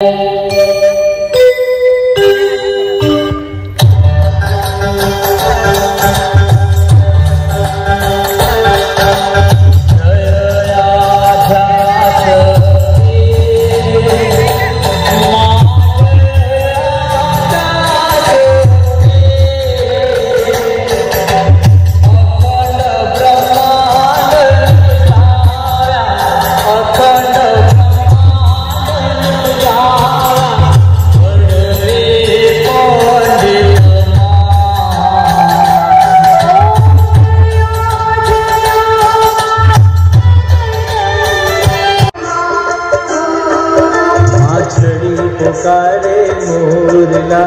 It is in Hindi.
Música पुकारे मोरला